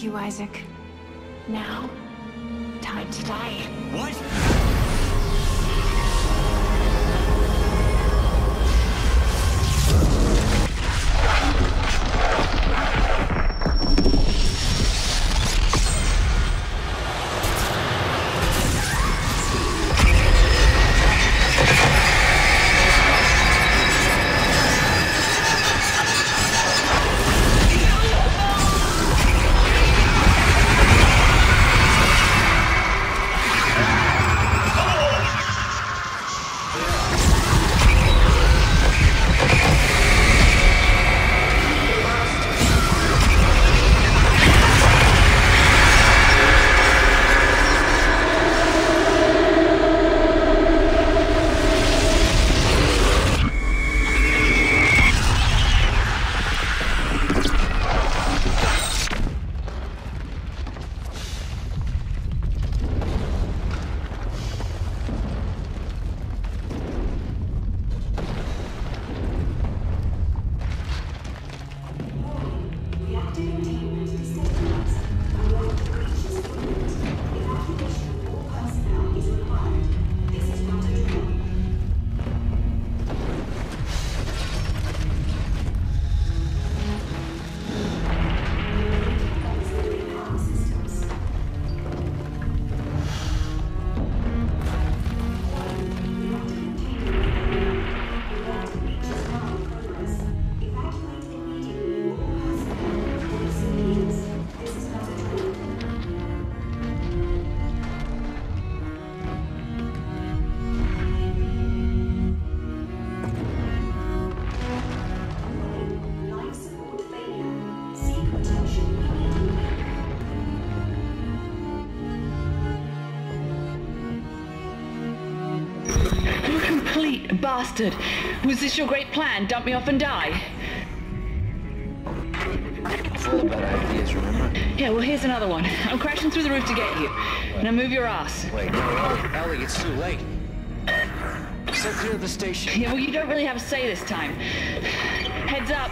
Thank you, Isaac. Now, time to die. What? Bastard. Was this your great plan? Dump me off and die? It's all about ideas, remember? Yeah, well, here's another one. I'm crashing through the roof to get you. Now move your ass. Wait, no, Ellie, Ellie, it's too late. Stay clear of the station. Yeah, well, you don't really have a say this time. Heads up.